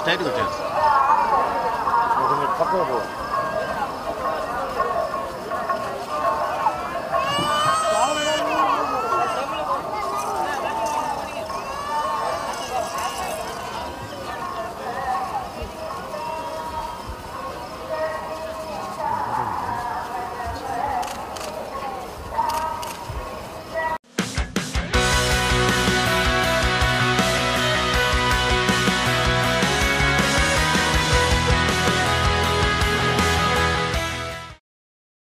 鍛えてくれですつ僕ね、かっ。